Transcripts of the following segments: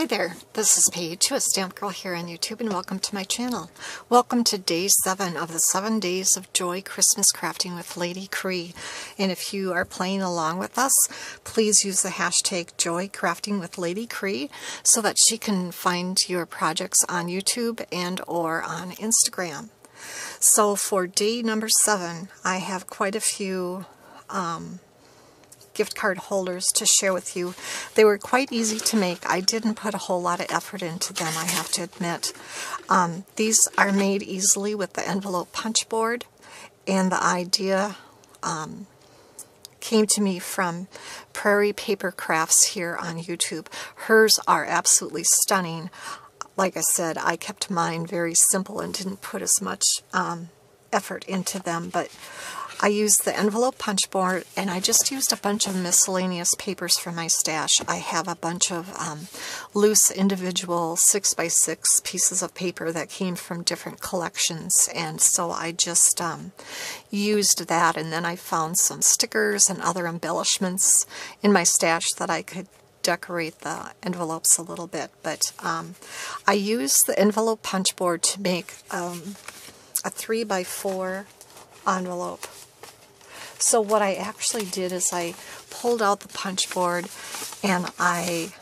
Hi there, this is Paige, a Stamp Girl here on YouTube, and welcome to my channel. Welcome to day seven of the seven days of joy Christmas crafting with Lady Kre. And if you are playing along with us, please use the hashtag joy crafting with Lady Kre so that she can find your projects on YouTube and or on Instagram. So for day number seven, I have quite a few um, gift card holders to share with you. They were quite easy to make. I didn't put a whole lot of effort into them, I have to admit. Um, these are made easily with the envelope punch board, and the idea um, came to me from Prairie Paper Crafts here on YouTube. Hers are absolutely stunning. Like I said, I kept mine very simple and didn't put as much um, effort into them, but I used the envelope punch board and I just used a bunch of miscellaneous papers from my stash. I have a bunch of um, loose individual 6x6 pieces of paper that came from different collections and so I just um, used that and then I found some stickers and other embellishments in my stash that I could decorate the envelopes a little bit. But um, I used the envelope punch board to make um, a 3 by 4 envelope. So what I actually did is I pulled out the punch board and I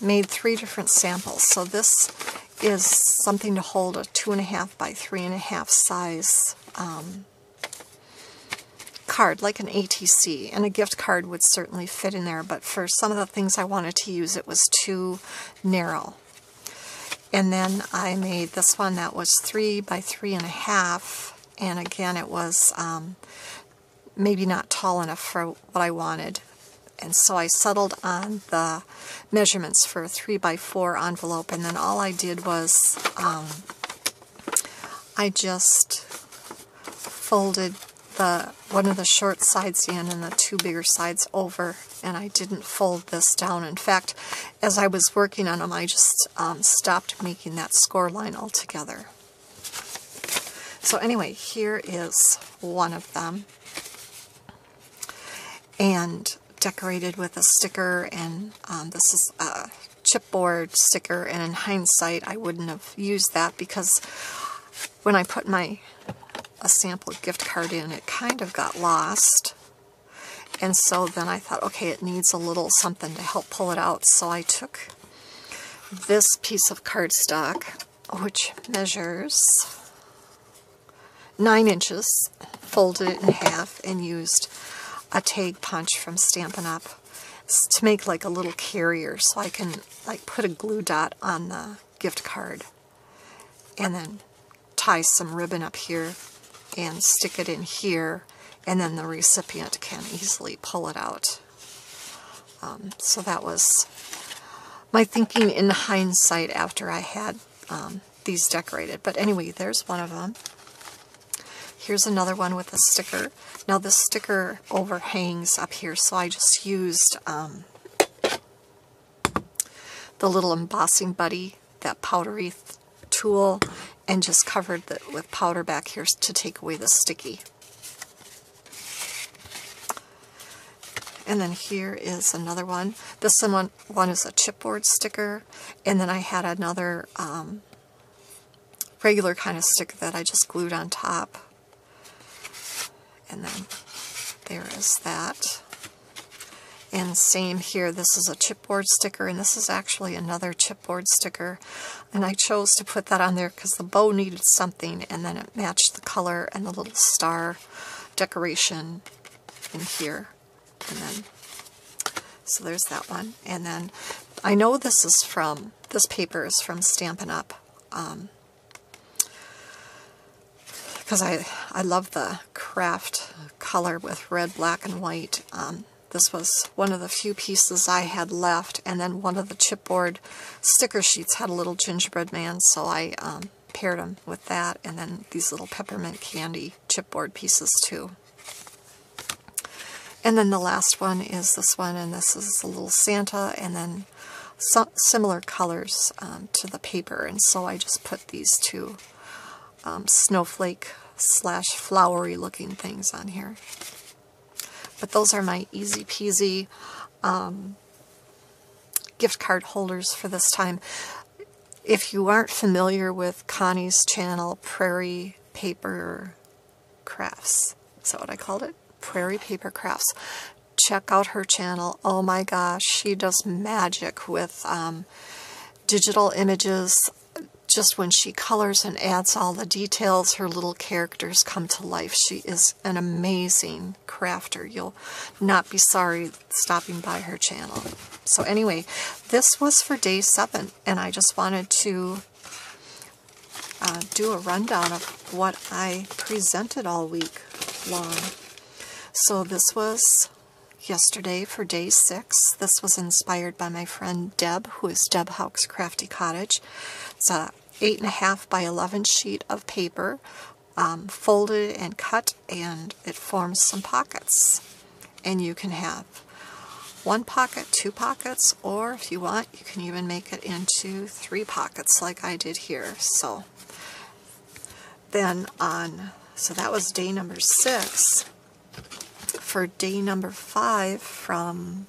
made three different samples. So this is something to hold a two and a half by three and a half size um, card, like an ATC, and a gift card would certainly fit in there, but for some of the things I wanted to use, it was too narrow. And then I made this one that was three by three and a half, and again it was um, maybe not tall enough for what I wanted. And so I settled on the measurements for a 3 by 4 envelope, and then all I did was um, I just folded the one of the short sides in and the two bigger sides over, and I didn't fold this down. In fact, as I was working on them, I just um, stopped making that score line altogether. So anyway, here is one of them and decorated with a sticker and um, this is a chipboard sticker. And in hindsight I wouldn't have used that because when I put my a sample gift card in it kind of got lost. And so then I thought okay it needs a little something to help pull it out. So I took this piece of cardstock which measures nine inches folded it in half and used a tag punch from Stampin' Up! to make like a little carrier so I can like put a glue dot on the gift card and then tie some ribbon up here and stick it in here and then the recipient can easily pull it out. Um, so that was my thinking in hindsight after I had um, these decorated. But anyway, there's one of them. Here's another one with a sticker. Now this sticker overhangs up here, so I just used um, the little embossing buddy, that powdery tool, and just covered it with powder back here to take away the sticky. And then here is another one. This one, one is a chipboard sticker, and then I had another um, regular kind of sticker that I just glued on top. And then there is that. And same here, this is a chipboard sticker, and this is actually another chipboard sticker. And I chose to put that on there because the bow needed something, and then it matched the color and the little star decoration in here. And then, so there's that one. And then, I know this is from, this paper is from Stampin' Up! Um, because I, I love the craft color with red, black, and white. Um, this was one of the few pieces I had left, and then one of the chipboard sticker sheets had a little gingerbread man, so I um, paired them with that, and then these little peppermint candy chipboard pieces too. And then the last one is this one, and this is a little Santa, and then some similar colors um, to the paper, and so I just put these two um, snowflake slash flowery looking things on here. But those are my easy peasy um, gift card holders for this time. If you aren't familiar with Connie's channel, Prairie Paper Crafts, is that what I called it? Prairie Paper Crafts. Check out her channel. Oh my gosh, she does magic with um, digital images just when she colors and adds all the details, her little characters come to life. She is an amazing crafter. You'll not be sorry stopping by her channel. So anyway, this was for day seven, and I just wanted to uh, do a rundown of what I presented all week long. So this was yesterday for day six. This was inspired by my friend Deb, who is Deb Houck's Crafty Cottage. It's a 8.5 by 11 sheet of paper, um, folded and cut, and it forms some pockets. And you can have one pocket, two pockets, or if you want, you can even make it into three pockets like I did here. So then on, so that was day number six. For day number five from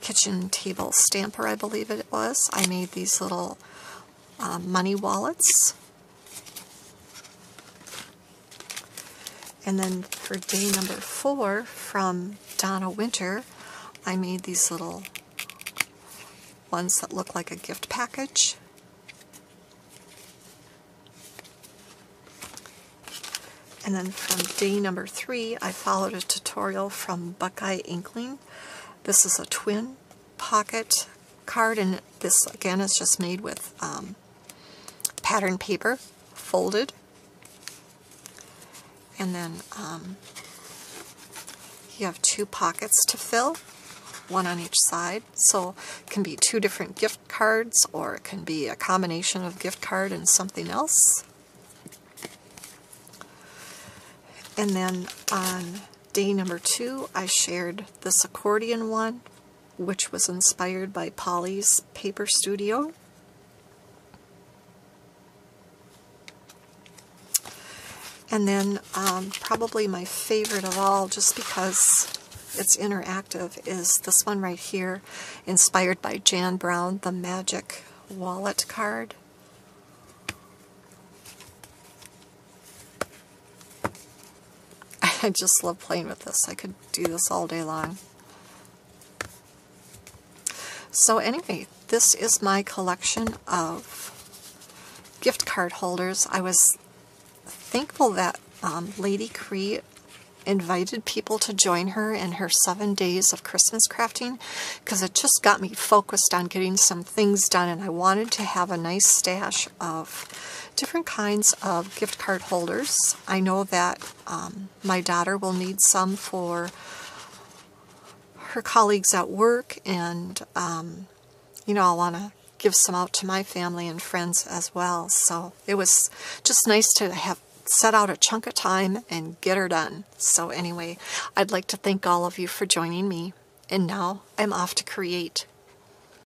Kitchen Table Stamper, I believe it was, I made these little uh, money wallets. And then for day number four from Donna Winter, I made these little ones that look like a gift package. And then from day number three, I followed a tutorial from Buckeye Inkling. This is a twin pocket card, and this, again, is just made with um, pattern paper folded. And then um, you have two pockets to fill, one on each side. So it can be two different gift cards or it can be a combination of gift card and something else. And then on day number two, I shared this accordion one, which was inspired by Polly's Paper Studio. And then um, probably my favorite of all, just because it's interactive, is this one right here, inspired by Jan Brown, the Magic Wallet card. I just love playing with this. I could do this all day long. So anyway, this is my collection of gift card holders. I was thankful that um, Lady Kre invited people to join her in her seven days of Christmas crafting because it just got me focused on getting some things done and I wanted to have a nice stash of different kinds of gift card holders. I know that um, my daughter will need some for her colleagues at work and um, you know I'll want to give some out to my family and friends as well so it was just nice to have set out a chunk of time and get her done. So anyway, I'd like to thank all of you for joining me. And now I'm off to create.